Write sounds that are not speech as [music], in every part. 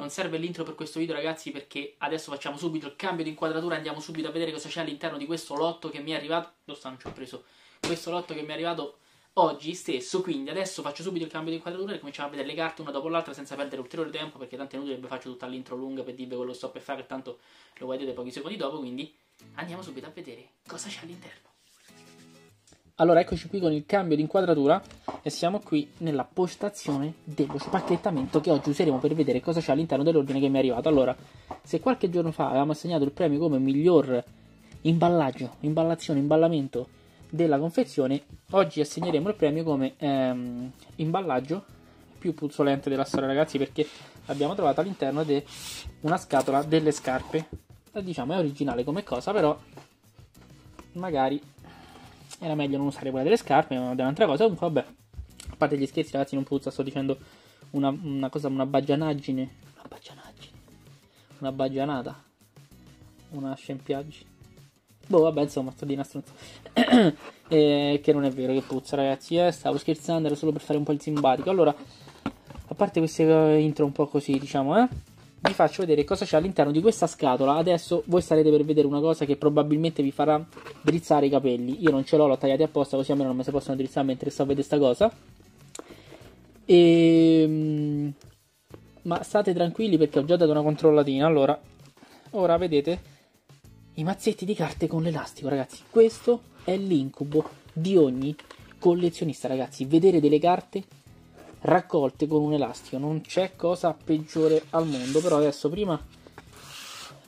Non serve l'intro per questo video ragazzi perché adesso facciamo subito il cambio di inquadratura, andiamo subito a vedere cosa c'è all'interno di questo lotto che mi è arrivato. Lo sta, non ci ho preso. Questo lotto che mi è arrivato oggi stesso, quindi adesso faccio subito il cambio di inquadratura e cominciamo a vedere le carte una dopo l'altra senza perdere ulteriore tempo perché tanto è inutile che faccio tutta l'intro lunga per dirvi quello che sto per fare, tanto lo vedete pochi secondi dopo, quindi andiamo subito a vedere cosa c'è all'interno. Allora eccoci qui con il cambio di inquadratura e siamo qui nella postazione dello spacchettamento che oggi useremo per vedere cosa c'è all'interno dell'ordine che mi è arrivato. Allora, se qualche giorno fa avevamo assegnato il premio come miglior imballaggio, imballazione, imballamento della confezione, oggi assegneremo il premio come ehm, imballaggio più puzzolente della storia ragazzi perché abbiamo trovato all'interno di una scatola delle scarpe. Diciamo è originale come cosa, però magari era meglio non usare quella delle scarpe, ma un'altra cosa. Comunque, vabbè, a parte gli scherzi, ragazzi, non puzza, sto dicendo una, una cosa, una baggianaggine. Una baggianaggine. Una baggianata. Una scempiaggine. Boh, vabbè, insomma, sto di una [coughs] eh, che non è vero che puzza, ragazzi. Eh, stavo scherzando, era solo per fare un po' il simpatico. Allora, a parte queste intro un po' così, diciamo, eh vi faccio vedere cosa c'è all'interno di questa scatola. Adesso voi starete per vedere una cosa che probabilmente vi farà drizzare i capelli. Io non ce l'ho, l'ho tagliati apposta così almeno non mi si possono drizzare mentre sto a vedere questa cosa. E... Ehm, ma state tranquilli perché ho già dato una controllatina. Allora, ora vedete i mazzetti di carte con l'elastico, ragazzi. Questo è l'incubo di ogni collezionista, ragazzi. Vedere delle carte raccolte con un elastico. Non c'è cosa peggiore al mondo. Però adesso prima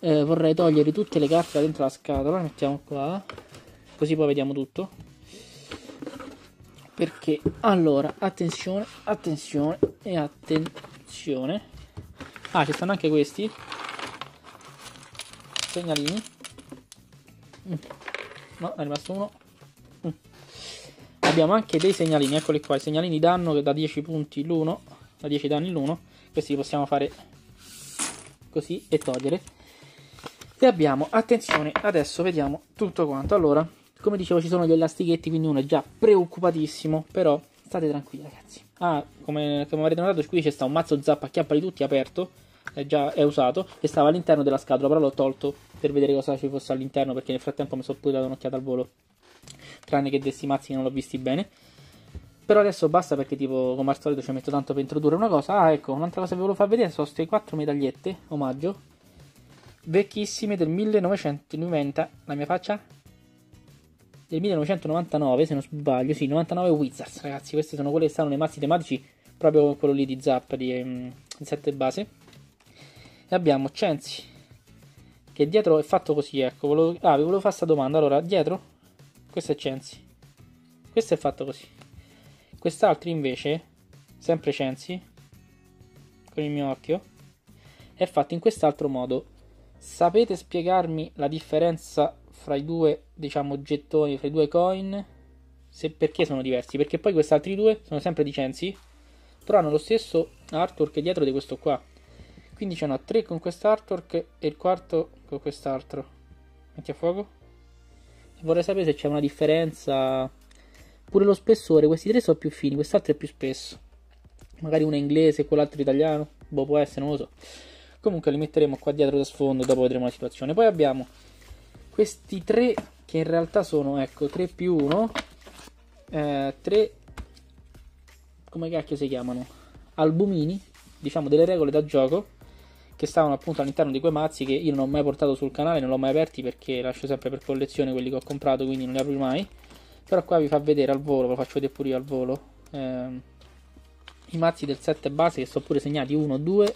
eh, vorrei togliere tutte le carte da dentro la scatola. Mettiamo qua. Così poi vediamo tutto. Perché allora, attenzione, attenzione e attenzione. Ah, ci stanno anche questi segnalini. Mm. No, è rimasto uno abbiamo anche dei segnalini, eccoli qua, i segnalini danno da 10 punti l'uno, da 10 danni l'uno, questi li possiamo fare così e togliere. E abbiamo, attenzione, adesso vediamo tutto quanto. Allora, come dicevo ci sono gli elastichetti, quindi uno è già preoccupatissimo, però state tranquilli ragazzi. Ah, come, come avrete notato qui c'è sta un mazzo zappa chiappa di tutti aperto, è già è usato, e stava all'interno della scatola, però l'ho tolto per vedere cosa ci fosse all'interno, perché nel frattempo mi sono pure dato un'occhiata al volo tranne che desti mazzi non l'ho visti bene. Però adesso basta perché tipo come al solito ci metto tanto per introdurre una cosa. Ah ecco, un'altra cosa che volevo far vedere sono queste quattro medagliette, omaggio, vecchissime del 1990, la mia faccia? Del 1999 se non sbaglio, sì, 99 Wizards ragazzi, queste sono quelle che stanno nei mazzi tematici, proprio quello lì di Zap di, um, di 7 base. E abbiamo Censi, che dietro è fatto così, ecco, volevo, ah vi volevo fare questa domanda, allora dietro questo è Censi. Questo è fatto così. Quest'altro invece, sempre Censi, con il mio occhio, è fatto in quest'altro modo. Sapete spiegarmi la differenza fra i due, diciamo, gettoni, fra i due coin? Se, perché sono diversi? Perché poi questi altri due sono sempre di Censi, però hanno lo stesso artwork dietro di questo qua. Quindi ce n'ho tre con quest'artwork e il quarto con quest'altro. Metti a fuoco vorrei sapere se c'è una differenza. Pure lo spessore, questi tre sono più fini, quest'altro è più spesso. Magari uno è inglese e quell'altro italiano. Boh, può essere, non lo so. Comunque li metteremo qua dietro da sfondo, dopo vedremo la situazione. Poi abbiamo questi tre che in realtà sono, ecco, 3 più 1. Eh, 3 come cacchio si chiamano? Albumini, diciamo delle regole da gioco che stavano appunto all'interno di quei mazzi che io non ho mai portato sul canale, non l'ho mai aperti perché lascio sempre per collezione quelli che ho comprato, quindi non li apro mai. Però qua vi fa vedere al volo, ve lo faccio vedere pure io al volo, ehm, i mazzi del 7 base che sono pure segnati 1, 2,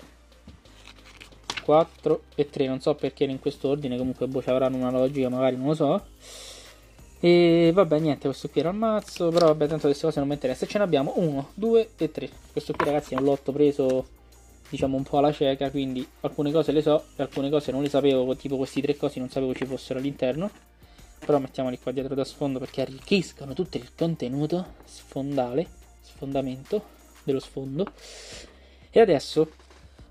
4 e 3, non so perché in questo ordine, comunque boh, ci avranno una logica, magari non lo so. E vabbè, niente, questo qui era il mazzo, però vabbè, tanto queste cose non mi interessa. Ce ne abbiamo 1, 2 e 3. Questo qui ragazzi è un lotto preso diciamo un po' alla cieca, quindi alcune cose le so e alcune cose non le sapevo, tipo questi tre cosi non sapevo ci fossero all'interno. Però mettiamoli qua dietro da sfondo perché arricchiscono tutto il contenuto sfondale, sfondamento dello sfondo. E adesso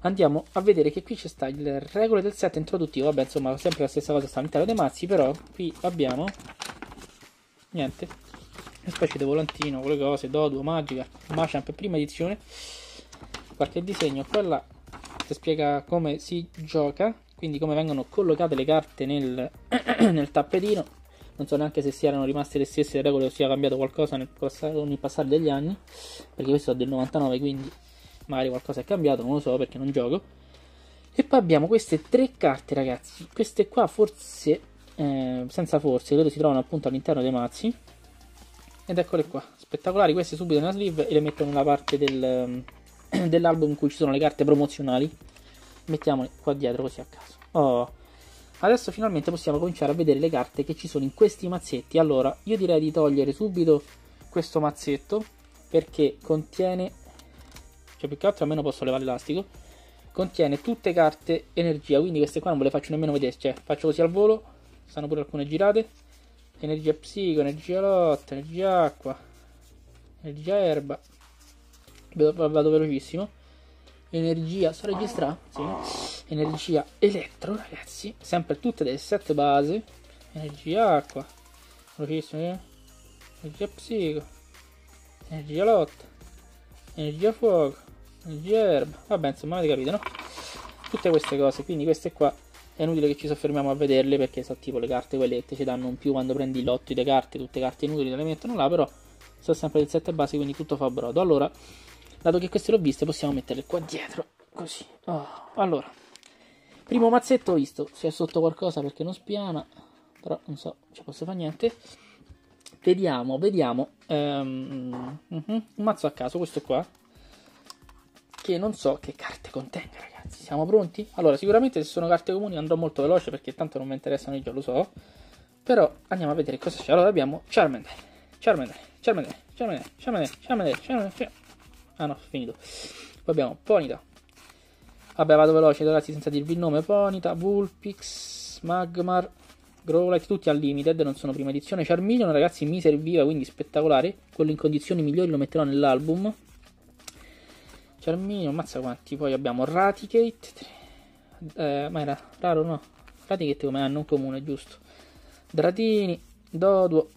andiamo a vedere che qui c'è sta il regole del set introduttivo, vabbè insomma sempre la stessa cosa sta all'interno dei mazzi, però qui abbiamo niente, una specie di volantino con le cose, Dodo, Magica, Machamp prima edizione qualche disegno qua là praticamente spiega come si gioca, quindi come vengono collocate le carte nel, [clears throat] nel tappetino. Non so neanche se si erano rimaste le stesse regole o sia cambiato qualcosa nel con il passare degli anni, perché questo è del 99, quindi magari qualcosa è cambiato, non lo so perché non gioco. E poi abbiamo queste tre carte, ragazzi. Queste qua forse, eh, senza forse, credo si trovano appunto all'interno dei mazzi. Ed eccole qua, spettacolari, queste subito nella sleeve e le metto nella parte del, [clears throat] dell'album in cui ci sono le carte promozionali. Mettiamole qua dietro così a caso. Oh. Adesso finalmente possiamo cominciare a vedere le carte che ci sono in questi mazzetti. Allora, io direi di togliere subito questo mazzetto perché contiene cioè più che altro almeno posso levare l'elastico contiene tutte carte energia quindi queste qua non ve le faccio nemmeno vedere cioè faccio così al volo stanno pure alcune girate energia psico energia lotta energia acqua energia erba vado velocissimo. Energia sto registrando sì. energia elettro ragazzi. Sempre tutte delle set base energia acqua. Velocissimo eh? energia psico. Energia lotta. Energia fuoco. Energia erba. Vabbè insomma avete capito no? Tutte queste cose. Quindi queste qua è inutile che ci soffermiamo a vederle perché sono tipo le carte quelle che ti danno un più quando prendi il lotto di carte tutte carte inutili te le mettono là però sono sempre del set base quindi tutto fa brodo. Allora dato che queste l'ho viste possiamo metterle qua dietro così oh. allora primo mazzetto visto se è sotto qualcosa perché non spiana però non so ci posso fare niente vediamo vediamo um, uh-huh. un mazzo a caso questo qua che non so che carte contenga, ragazzi. Siamo pronti? Allora, sicuramente se sono carte comuni andrò molto veloce perché tanto non mi interessano, io lo so. Però andiamo a vedere cosa c'è. Allora abbiamo Charmander, Charmander, Charmander, Charmander, Charmander, Charmander, Charmander. Ah no, finito. Poi abbiamo Ponita. Vabbè, vado veloce, ragazzi, senza dirvi il nome. Ponita, Vulpix, Magmar, Growlite, tutti al limited, non sono prima edizione. Charmeleon, ragazzi, mi serviva, quindi spettacolare. Quello in condizioni migliori lo metterò nell'album. Charmino, ammazza quanti. Poi abbiamo Raticate. Eh, ma era raro no? Raticate come hanno un comune, giusto? Dratini, Doduo,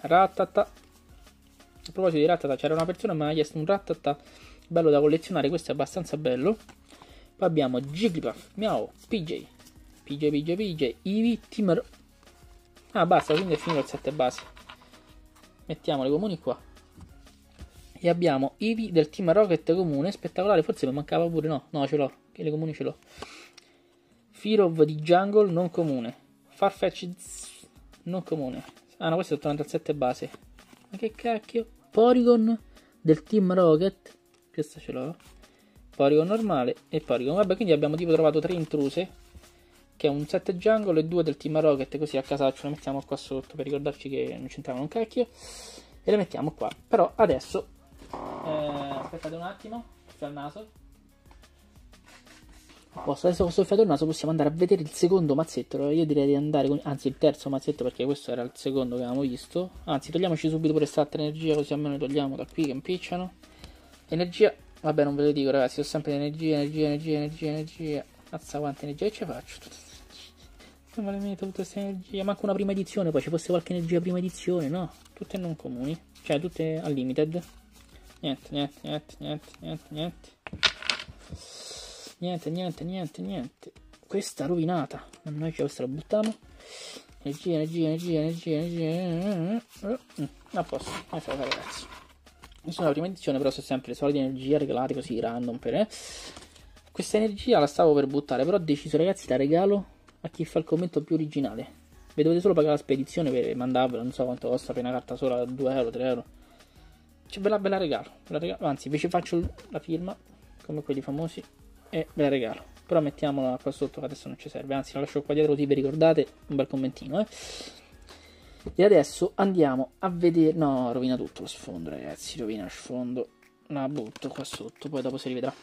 Rattata. A proposito di Rattata, c'era una persona che mi ha chiesto un Rattata bello da collezionare, questo è abbastanza bello. Poi abbiamo Jigglypuff, Miao, PJ, PJ, PJ, PJ, Eevee, Timmer. Ah, basta, quindi è finito il 7 base. Mettiamo le comuni qua. E abbiamo Eevee del team Rocket comune, spettacolare, forse mi mancava pure, no, no ce l'ho, che le comuni ce l'ho. Firov di Jungle non comune. Farfetch non comune. Ah no, questo è il 97 base. Ma che cacchio? Porygon del team Rocket. Questa ce l'ho. Porygon normale e Porygon. Vabbè, quindi abbiamo tipo trovato tre intruse. Che è un 7 jungle e due del team Rocket. Così a casaccio le mettiamo qua sotto per ricordarci che non c'entravano un cacchio. E le mettiamo qua. Però adesso eh, aspettate un attimo, soffio al naso. Posso, adesso che ho soffiato il naso possiamo andare a vedere il secondo mazzetto. Io direi di andare con, anzi il terzo mazzetto perché questo era il secondo che avevamo visto. Anzi togliamoci subito pure quest'altra energia così almeno togliamo da qui che impicciano. Energia, vabbè non ve lo dico ragazzi, ho sempre energia, energia, energia, energia, energia. Mazza quanta energia che ci faccio? [laughs] Come le metto tutte queste energie? Manco una prima edizione, poi ci fosse qualche energia prima edizione, no? Tutte non comuni, cioè tutte al limited. Niente, niente, niente, niente, niente, niente. Niente, niente, niente, niente. Questa rovinata. Noi questa la buttiamo. Energia, energia, energia, energia, energia. Mm, a posto, fa ragazzi. Nessuna prima edizione, però sono sempre le solite energie regalate così random per eh. Questa energia la stavo per buttare, però ho deciso ragazzi la regalo a chi fa il commento più originale. Vi dovete solo pagare la spedizione per mandarvela, non so quanto costa per una carta sola, 2 euro, 3 euro cioè, ve, la, ve la regalo, ve la regalo. Anzi, invece faccio la firma, come quelli famosi, e ve la regalo. Però mettiamola qua sotto che adesso non ci serve. Anzi, la lascio qua dietro così vi ricordate. Un bel commentino, eh. E adesso andiamo a vedere... No, rovina tutto lo sfondo, ragazzi. Rovina il sfondo. La butto qua sotto, poi dopo si rivedrà.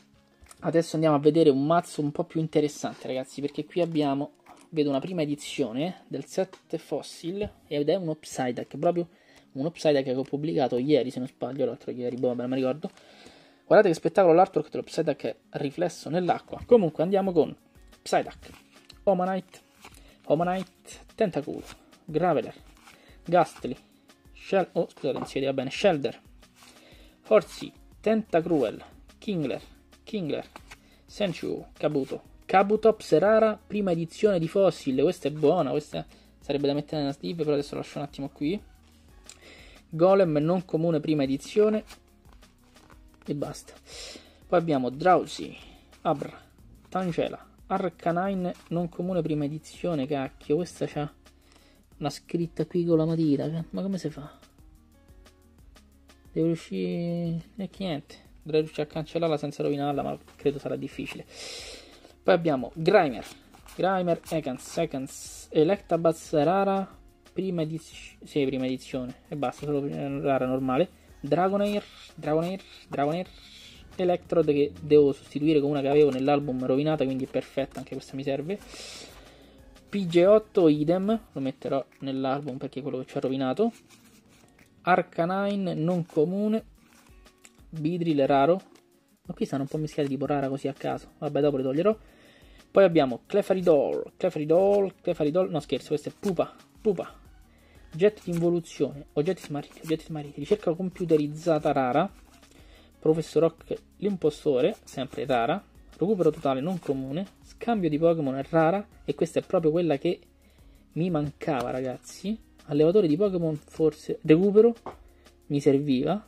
Adesso andiamo a vedere un mazzo un po' più interessante, ragazzi, perché qui abbiamo... Vedo una prima edizione del set Fossil ed è un upside deck, proprio un upside che ho pubblicato ieri, se non sbaglio, l'altro ieri, boh, non mi ricordo. Guardate che spettacolo l'artwork dell'upside che è riflesso nell'acqua. Comunque andiamo con Psyduck, Omanite, Omanite, Tentacool, Graveler, Gastly, Shell, oh scusate, si vedeva bene, Shelder, Horsey, Tentacruel, Kingler, Kingler, Senchu, Kabuto. Kabutops rara, prima edizione di Fossil. Questa è buona, questa sarebbe da mettere nella sleeve, però adesso lascio un attimo qui. Golem non comune, prima edizione. E basta. Poi abbiamo Drowsy, Abra, Tangela, Arcanine non comune, prima edizione. Cacchio, questa c'ha una scritta qui con la matita. Ma come si fa? Devo riuscire... E niente. Dovrei riuscire a cancellarla senza rovinarla, ma credo sarà difficile. Poi abbiamo Grimer. Grimer, Ekans, Seconds, Electabuzz rara, prima edizione. Sì, prima edizione. E basta, solo rara normale. Dragonair, Dragonair, Dragonair. Electrod che devo sostituire con una che avevo nell'album rovinata, quindi è perfetta, anche questa mi serve. PG8 idem, lo metterò nell'album perché è quello che ci ha rovinato. Arcanine non comune. Bidrill raro. Ma qui stanno un po' mischiati tipo rara così a caso. Vabbè, dopo le toglierò. Poi abbiamo Clefaridol, Clefaridol, Clefaridol, no scherzo, questo è Pupa, Pupa. Jet di involuzione, oggetti smarriti, oggetti smarriti, ricerca computerizzata rara. Professor Rock, l'impostore, sempre rara. Recupero totale non comune. Scambio di Pokémon rara. E questa è proprio quella che mi mancava, ragazzi. Allevatore di Pokémon, forse. Recupero. Mi serviva.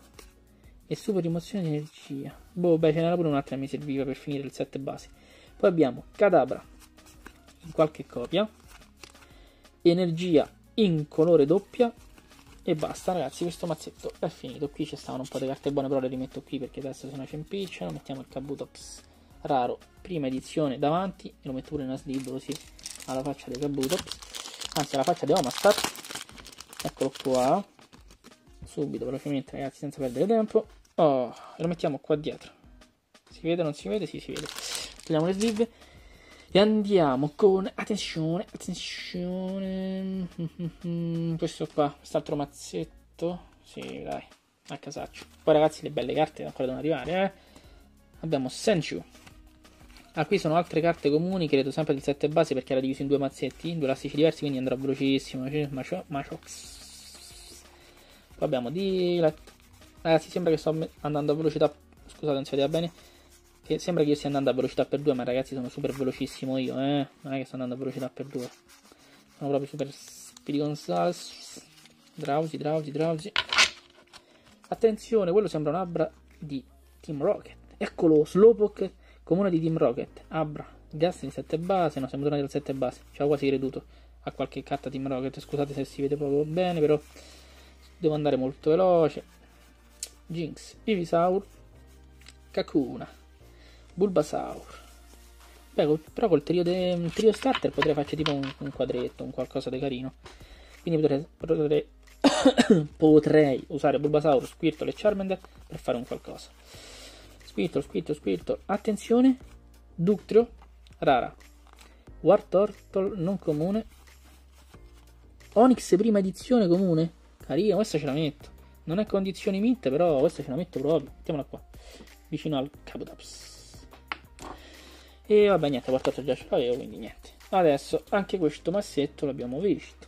E super rimozione di energia. Boh, beh, ce n'era pure un'altra che mi serviva per finire il set base. Poi abbiamo Cadabra in qualche copia, Energia in colore doppia e basta ragazzi, questo mazzetto è finito. Qui ci stavano un po' di carte buone, però le rimetto qui perché adesso se no ci impicciano. Mettiamo il Kabutops raro, prima edizione davanti, e lo metto pure nella sleeve così alla faccia dei Kabutops, anzi alla faccia di Omastar. Eccolo qua, subito velocemente ragazzi senza perdere tempo. Oh, lo mettiamo qua dietro. Si vede, non si vede? Sì, si vede togliamo le sleeve e andiamo con attenzione attenzione. [laughs] Questo qua quest'altro mazzetto. Sì dai a casaccio. Poi ragazzi le belle carte ancora devono arrivare eh? abbiamo Senchu ah qui sono altre carte comuni credo sempre del 7 base perché era diviso in due mazzetti. Due elastici diversi quindi andrà velocissimo. Machox poi abbiamo di ragazzi sembra che sto andando a velocità. Scusate non si vedeva bene che sembra che io stia andando a velocità per 2, ma ragazzi sono super velocissimo io, eh. Non è che sto andando a velocità per 2. Sono proprio super Speedy Gonzales. Drowsy, drowsy, drowsy. Attenzione, quello sembra un Abra di Team Rocket. Eccolo, Slowpoke, comune di Team Rocket. Abra, gas in 7 base. No, siamo tornati al 7 base. Ci ho quasi creduto a qualche carta Team Rocket. Scusate se si vede poco bene, però devo andare molto veloce. Jinx, Ivisaur, Kakuna. Bulbasaur. Beh, però col trio, de, trio starter potrei farci tipo un, un, quadretto, un qualcosa di carino. Quindi potrei, potrei, [coughs] potrei usare Bulbasaur, Squirtle e Charmander per fare un qualcosa. Squirtle, Squirtle, Squirtle. Attenzione, Ductrio, rara. War Turtle, non comune. Onyx prima edizione comune. Carina, questa ce la metto. Non è condizioni mint, però questa ce la metto proprio. Mettiamola qua, vicino al Cabotaps. E vabbè, niente, portato già ce l'avevo, quindi niente. Adesso anche questo massetto l'abbiamo visto.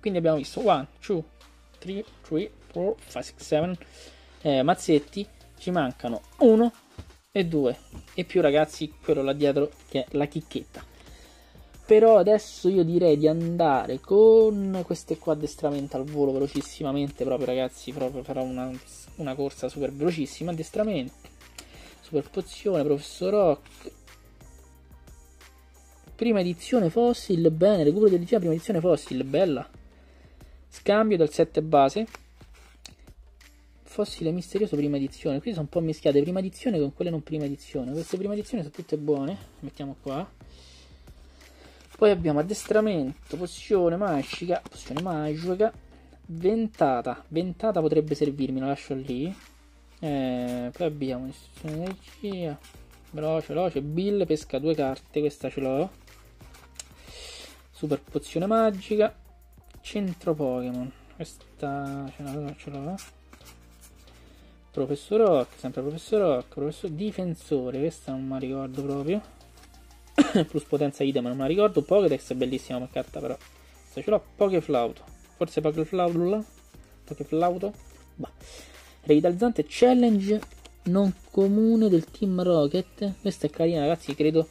Quindi abbiamo visto 1, 2, 3, 3, 4, 5, 6, 7 eh, mazzetti. Ci mancano 1 e 2. E più ragazzi, quello là dietro che è la chicchetta. Però adesso io direi di andare con queste qua addestramento al volo velocissimamente. Proprio ragazzi, proprio farò una, una corsa super velocissima. Addestramento Super pozione, professor Rock. Prima edizione fossil, bene, recupero di prima edizione fossil, bella. Scambio del 7 base. Fossile misterioso prima edizione. Qui sono un po' mischiate prima edizione con quelle non prima edizione. Queste prima edizione sono tutte buone. Mettiamo qua. Poi abbiamo addestramento, pozione magica, pozione magica, ventata. Ventata potrebbe servirmi, la lascio lì. Eh, poi abbiamo istruzione energia. Veloce, veloce. Bill pesca due carte. Questa ce l'ho. Super pozione magica. Centro Pokémon. Questa ce l'ho. Ce l'ho. Professor Rock. Sempre Professor Rock. Professor Difensore. Questa non mi ricordo proprio. [coughs] Plus potenza idem, non me la ricordo. Pokédex è bellissima come carta, però. Questa ce l'ho. Pokeflauto. Forse Pokeflauto là. Pokeflauto. Bah. Revitalizzante challenge non comune del Team Rocket. Questa è carina, ragazzi, credo.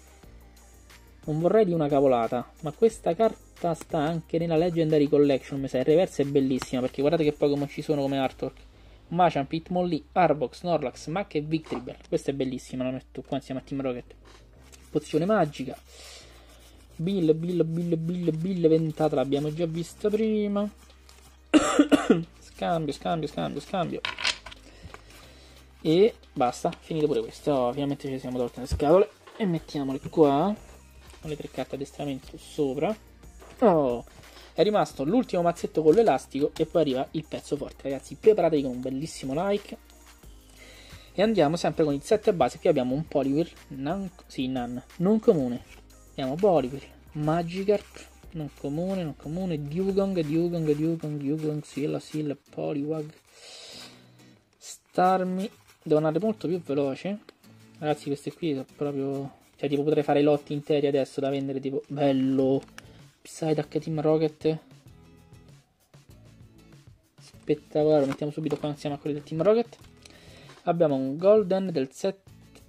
Non vorrei di una cavolata, ma questa carta sta anche nella Legendary Collection. Mi sa, il reverse è bellissima perché guardate che Pokémon ci sono come artwork. Machamp, Hitmonlee, Arbox, Snorlax, Mac e Victreebel. Questa è bellissima, la metto qua insieme a Team Rocket. Pozione magica. Bill, Bill, Bill, Bill, Bill ventata l'abbiamo già vista prima. [coughs] scambio, scambio, scambio, scambio. E basta, finito pure questo. Finalmente ci siamo tolte le scatole. E mettiamole qua. Con le tre carte addestramento sopra. Oh, è rimasto l'ultimo mazzetto con l'elastico e poi arriva il pezzo forte. Ragazzi, preparatevi con un bellissimo like. E andiamo sempre con il set base. Qui abbiamo un Poliwhirl, nan, sì, nan, non comune. Abbiamo Poliwhirl, Magikarp, non comune, non comune, Dugong, Dugong, Dugong, Dugong, Silla, Silla, Poliwag, Starmie. Devono andare molto più veloce. Ragazzi, queste qui sono proprio... Cioè, tipo, potrei fare lotti interi adesso da vendere, tipo... Bello! Psyduck Team Rocket. Spettacolare, mettiamo subito qua insieme a quelli del Team Rocket. Abbiamo un Golden del set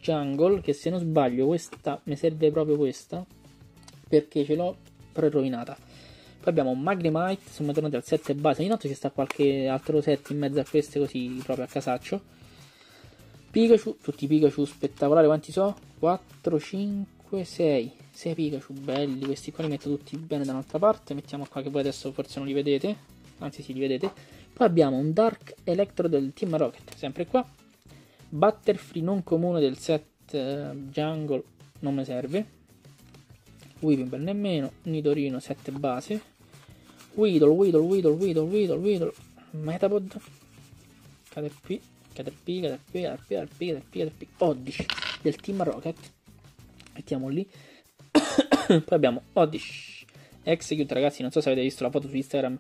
Jungle, che se non sbaglio questa, mi serve proprio questa, perché ce l'ho però rovinata. Poi abbiamo un Magnemite, siamo tornati al 7 base, ogni tanto ci sta qualche altro set in mezzo a queste così proprio a casaccio. Pikachu, tutti i Pikachu spettacolari, quanti so? 4, 5, 6. 6 Pikachu belli, questi qua li metto tutti bene da un'altra parte, mettiamo qua che voi adesso forse non li vedete, anzi sì li vedete. Poi abbiamo un Dark Electro del Team Rocket, sempre qua. Butterfree non comune del set uh, Jungle, non mi serve. Weepinbell nemmeno, Nidorino 7 base, Weedle, Weedle, Weedle, Weedle, Weedle, Weedle, Metapod, Caterpie, Caterpie, Caterpie, Caterpie, Caterpie, Caterpie, Caterpie, Oddish del Team Rocket, mettiamo lì, [coughs] poi abbiamo Oddish, Execute ragazzi, non so se avete visto la foto su Instagram,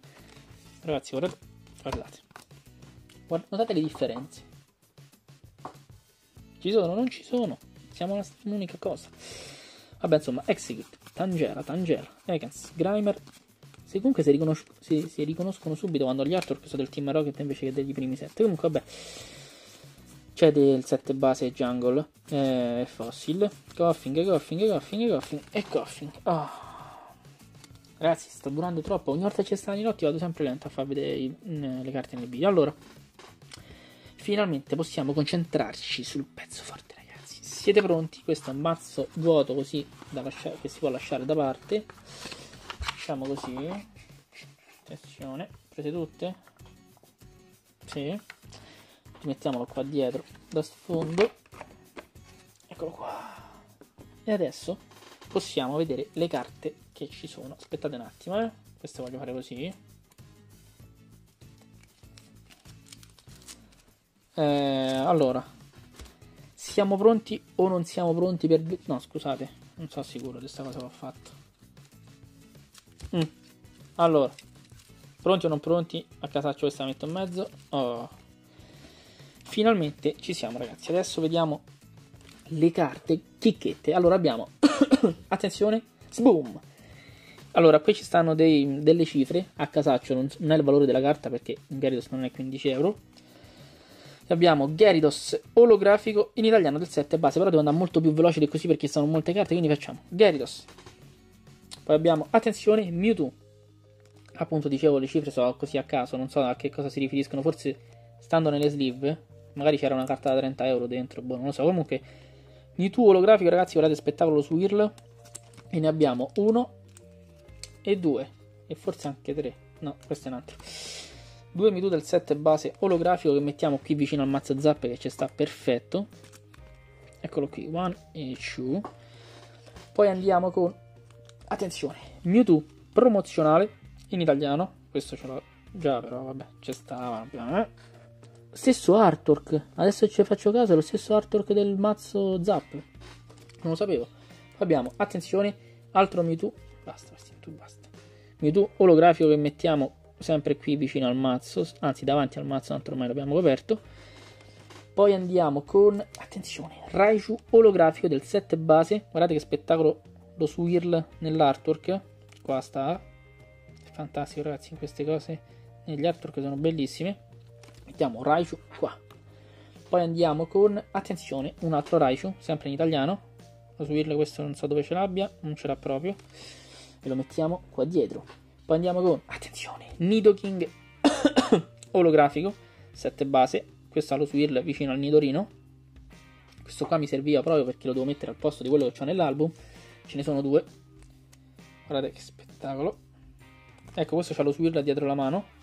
ragazzi guardate, guardate, notate le differenze, ci sono, non ci sono, siamo l'unica cosa. Vabbè, insomma, Execute, Tangela, Tangela, Ekans, Grimer. Se comunque si, riconos- si, si, riconoscono subito quando gli artwork sono del Team Rocket invece che degli primi set. Comunque, vabbè. C'è del set base Jungle, eh, Fossil, Coffing, Coffing, Coffing, Coffing e Coffing. Oh. Ragazzi, sta durando troppo. Ogni volta che c'è stanno i notti vado sempre lento a far vedere i, mh, le carte nel video. Allora, finalmente possiamo concentrarci sul pezzo forte siete pronti? Questo è un mazzo vuoto così lasciare, che si può lasciare da parte. Facciamo così. Attenzione, prese tutte? Sì. Rimettiamolo qua dietro da sfondo. Eccolo qua. E adesso possiamo vedere le carte che ci sono. Aspettate un attimo, eh. Questo voglio fare così. Eh, allora, siamo pronti o non siamo pronti per... No, scusate, non sono sicuro di questa cosa che fatto. Mm. Allora, pronti o non pronti? A casaccio questa metto in mezzo. Oh. Finalmente ci siamo ragazzi, adesso vediamo le carte chicchette. Allora abbiamo, [coughs] attenzione, sboom. Allora, qui ci stanno dei, delle cifre a casaccio, non, non, è il valore della carta perché Gyarados non è 15 euro abbiamo Gyarados olografico in italiano del 7 base, però devo andare molto più veloce di così perché sono molte carte, quindi facciamo Gyarados. Poi abbiamo, attenzione, Mewtwo. Appunto dicevo le cifre sono così a caso, non so a che cosa si riferiscono, forse stando nelle sleeve, magari c'era una carta da 30 euro dentro, boh, non lo so, comunque Mewtwo olografico ragazzi, guardate spettacolo su Whirl e ne abbiamo uno e due e forse anche tre, no, questo è un altro. Due Mewtwo del 7 base olografico che mettiamo qui vicino al mazzo zap che ci sta perfetto. Eccolo qui, one e two. Poi andiamo con, attenzione, Mewtwo promozionale in italiano. Questo ce l'ho già, però vabbè, ci stava. Eh. Stesso artwork, adesso ci faccio caso, è lo stesso artwork del mazzo zap. Non lo sapevo. Poi abbiamo, attenzione, altro Mewtwo. Basta, basta, basta. Mewtwo olografico che mettiamo sempre qui vicino al mazzo, anzi davanti al mazzo, tanto ormai l'abbiamo coperto. Poi andiamo con, attenzione, Raichu olografico del set base. Guardate che spettacolo lo swirl nell'artwork. Qua sta. È fantastico ragazzi, queste cose negli artwork sono bellissime. Mettiamo Raichu qua. Poi andiamo con, attenzione, un altro Raichu, sempre in italiano. Lo Swirl questo non so dove ce l'abbia, non ce l'ha proprio. E lo mettiamo qua dietro. Poi andiamo con, attenzione, Nidoking [coughs] olografico, 7 base. Questo ha lo Swirl vicino al Nidorino. Questo qua mi serviva proprio perché lo devo mettere al posto di quello che ho nell'album. Ce ne sono due. Guardate che spettacolo. Ecco, questo c'ha lo Swirl dietro la mano.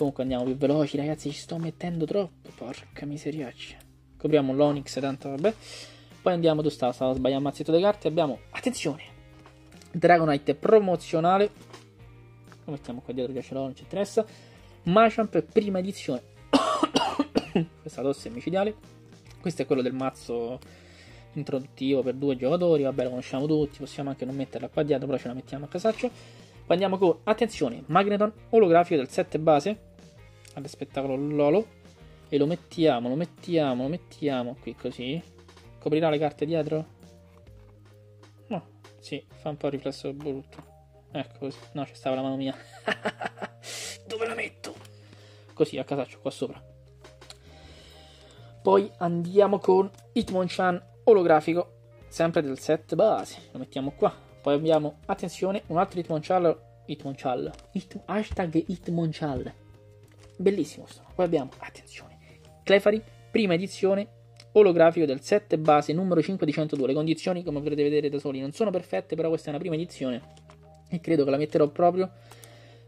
Comunque andiamo più veloci, ragazzi. Ci sto mettendo troppo. Porca miseriaccia. Copriamo l'Onyx, tanto vabbè. Poi andiamo, dove sta? Stavo sbagliando mazzetto di carte. Abbiamo, attenzione, Dragonite promozionale. Lo mettiamo qua dietro, che ce interessa. Machamp, prima edizione. [coughs] Questa tosse è micidiale. Questo è quello del mazzo introduttivo per due giocatori. Vabbè, lo conosciamo tutti. Possiamo anche non metterla qua dietro, però ce la mettiamo a casaccio. Poi andiamo con, attenzione, Magneton olografico del 7 base. Al spettacolo Lolo. E lo mettiamo, lo mettiamo, lo mettiamo qui così. Coprirà le carte dietro? No, sì, fa un po' riflesso brutto. Ecco così. No, ci stava la mano mia. [laughs] Dove la metto? Così, a casaccio, qua sopra. Poi andiamo con Hitmonchan olografico, sempre del set base. Lo mettiamo qua. Poi abbiamo, attenzione, un altro Hitmonchan. Hitmonchan. Hit, hashtag Hitmonchan. Bellissimo sto. Poi abbiamo, attenzione, Clefari, prima edizione, olografico del 7 base numero 5 di 102. Le condizioni, come potrete vedere da soli, non sono perfette, però questa è una prima edizione e credo che la metterò proprio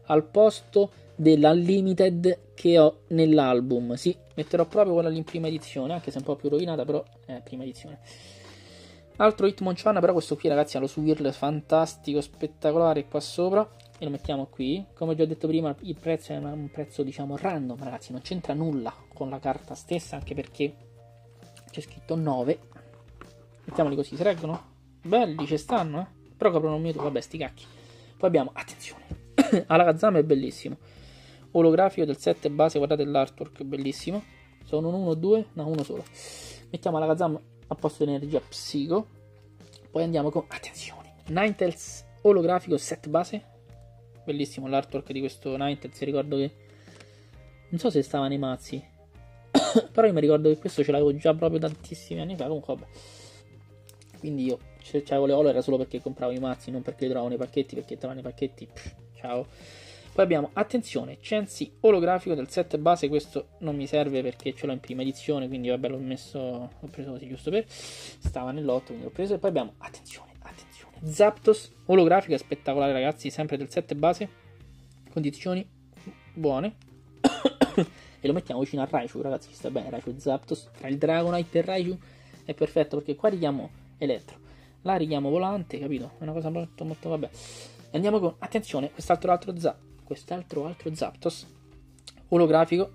al posto della limited che ho nell'album. Sì, metterò proprio quella lì in prima edizione, anche se è un po' più rovinata, però è prima edizione. Altro Hitmonchan, però questo qui ragazzi ha lo swirl fantastico, spettacolare qua sopra e lo mettiamo qui. Come già detto prima, il prezzo è un prezzo diciamo random, ragazzi, non c'entra nulla con la carta stessa, anche perché c'è scritto 9. Mettiamoli così, si reggono? Belli, ci stanno, eh? Però coprono un minuto, vabbè, sti cacchi. Poi abbiamo, attenzione, [coughs] Alakazam è bellissimo. Olografico del 7 base, guardate l'artwork, bellissimo. Sono un 1 2, no, uno solo. Mettiamo Alakazam a posto di energia psico. Poi andiamo con, attenzione, Ninetales olografico 7 base. Bellissimo l'artwork di questo Ninetales, ricordo che... Non so se stava nei mazzi, [coughs] però io mi ricordo che questo ce l'avevo già proprio tantissimi anni fa. Comunque, vabbè. Quindi io se c'avevo le olo era solo perché compravo i mazzi, non perché li trovavo nei pacchetti. Perché trovavo nei pacchetti, pff, ciao. Poi abbiamo, attenzione, Censi olografico del set base. Questo non mi serve perché ce l'ho in prima edizione. Quindi, vabbè, l'ho messo, l'ho preso così giusto per. Stava nell'otto, quindi l'ho preso. E poi abbiamo, attenzione, attenzione, Zapdos olografico, è spettacolare, ragazzi. Sempre del set base. Condizioni buone. [coughs] e lo mettiamo vicino al Raichu, ragazzi, sta bene, Raichu Zapdos, tra il Dragonite e Raichu è perfetto perché qua richiamo elettro, là richiamo volante, capito? È una cosa molto molto vabbè. E andiamo con, attenzione, quest'altro altro Zap, quest'altro altro Zapdos, olografico,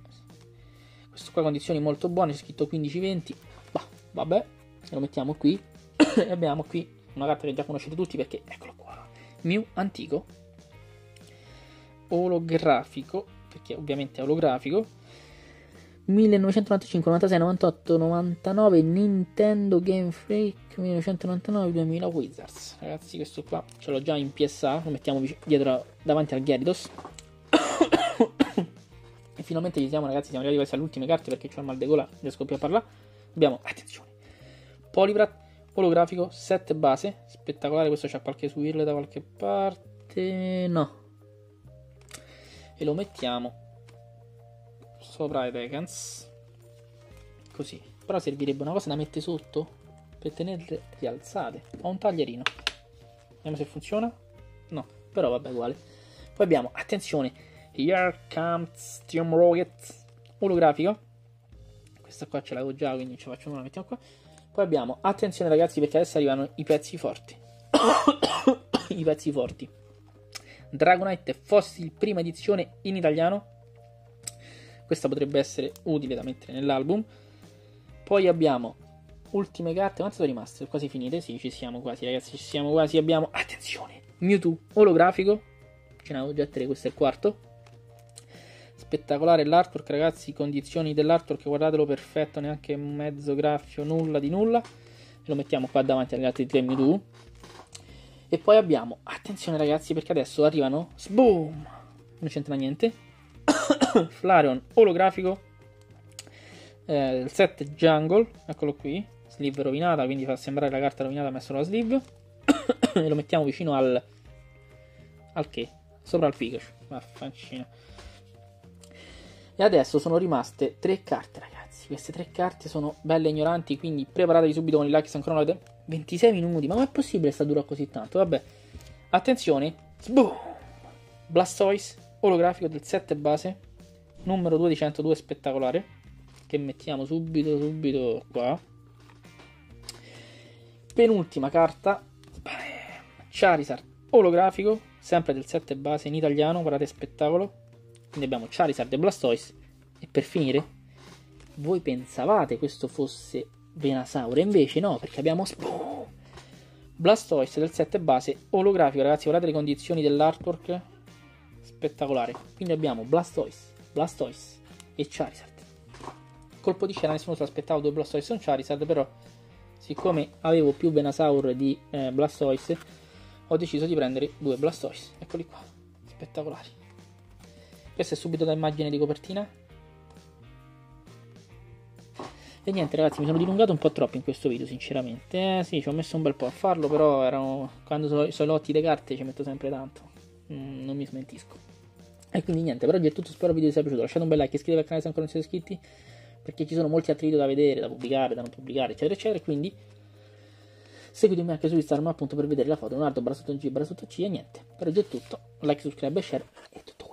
questo qua condizioni molto buone, c'è scritto 15-20, bah, vabbè, lo mettiamo qui, [coughs] e abbiamo qui una carta che già conoscete tutti perché, eccolo qua, Mew antico, olografico, perché ovviamente è olografico, 1995, 96, 98, 99 Nintendo Game Freak 1999 2000 Wizards. Ragazzi questo qua ce l'ho già in PSA lo mettiamo dietro davanti al Gyarados. [coughs] E finalmente ci siamo ragazzi siamo arrivati queste alle ultime perché c'ho il mal de gola riesco più a parlare. Abbiamo attenzione Polivrat olografico 7 base spettacolare questo c'ha qualche swirl da qualche parte no e lo mettiamo sopra i Vegans. Così. Però servirebbe una cosa da mettere sotto per tenerle rialzate. Ho un taglierino. Vediamo se funziona. No, però vabbè, uguale. Poi abbiamo, attenzione, Here comes Team Rocket olografico. Questa qua ce l'avevo già, quindi ci faccio una, la mettiamo qua. Poi abbiamo, attenzione ragazzi, perché adesso arrivano i pezzi forti. [coughs] I pezzi forti. Dragonite Fossil prima edizione in italiano questa potrebbe essere utile da mettere nell'album. Poi abbiamo ultime carte. Quante sono rimaste? Quasi finite? Sì, ci siamo quasi, ragazzi. Ci siamo quasi. Abbiamo, attenzione, Mewtwo olografico. Ce ne avevo già tre, questo è il quarto. Spettacolare l'artwork, ragazzi. Condizioni dell'artwork, guardatelo perfetto, neanche mezzo graffio, nulla di nulla. Lo mettiamo qua davanti agli altri tre Mewtwo. E poi abbiamo, attenzione ragazzi, perché adesso arrivano. Sboom! Non c'entra niente [coughs] Flareon olografico eh, il set Jungle, eccolo qui, sleeve rovinata, quindi fa sembrare la carta rovinata messo la sleeve. [coughs] e lo mettiamo vicino al... al che? Sopra al Pikachu. Vaffancino. E adesso sono rimaste tre carte, ragazzi. Queste tre carte sono belle ignoranti, quindi preparatevi subito con il like avete... 26 minuti, ma è possibile sta dura così tanto? Vabbè. Attenzione. Sboom! Blastoise, olografico del 7 base, numero 2 di 102 spettacolare, che mettiamo subito, subito qua. Penultima carta, Charizard olografico, sempre del 7 base in italiano, guardate spettacolo. Quindi abbiamo Charizard e Blastoise. E per finire, voi pensavate questo fosse Venasaur, invece no, perché abbiamo Spoon. Blastoise del 7 base olografico, ragazzi, guardate le condizioni dell'artwork. Spettacolare. Quindi abbiamo Blastoise, Blastoise e Charizard. Colpo di scena, nessuno si aspettava due Blastoise e un Charizard, però siccome avevo più Venasaur di eh, Blastoise, ho deciso di prendere due Blastoise. Eccoli qua, spettacolari. Questa è subito da immagine di copertina. E niente ragazzi, mi sono dilungato un po' troppo in questo video, sinceramente. Eh sì, ci ho messo un bel po' a farlo, però erano... quando sono, sono lotti le carte ci metto sempre tanto. Mm, non mi smentisco. E quindi niente, per oggi è tutto, spero il video vi sia piaciuto. Lasciate un bel like, iscrivetevi al canale se ancora non siete iscritti, perché ci sono molti altri video da vedere, da pubblicare, da non pubblicare, eccetera, eccetera. Quindi seguitemi anche su Instagram appunto per vedere la foto. Leonardo, barra sotto G, barra sotto C e niente. Per oggi è tutto. Like, subscribe e share. È tutto.